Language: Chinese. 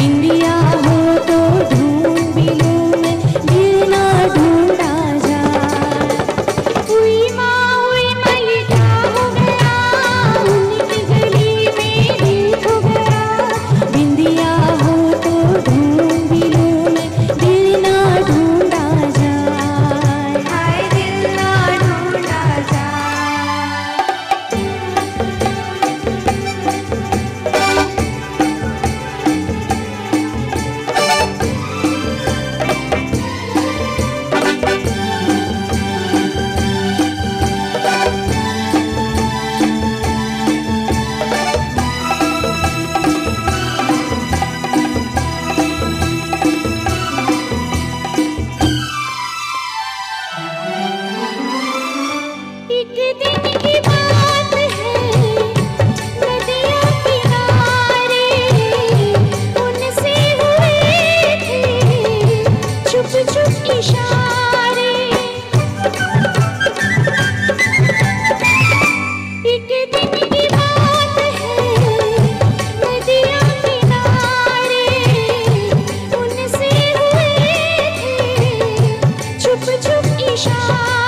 India. 伤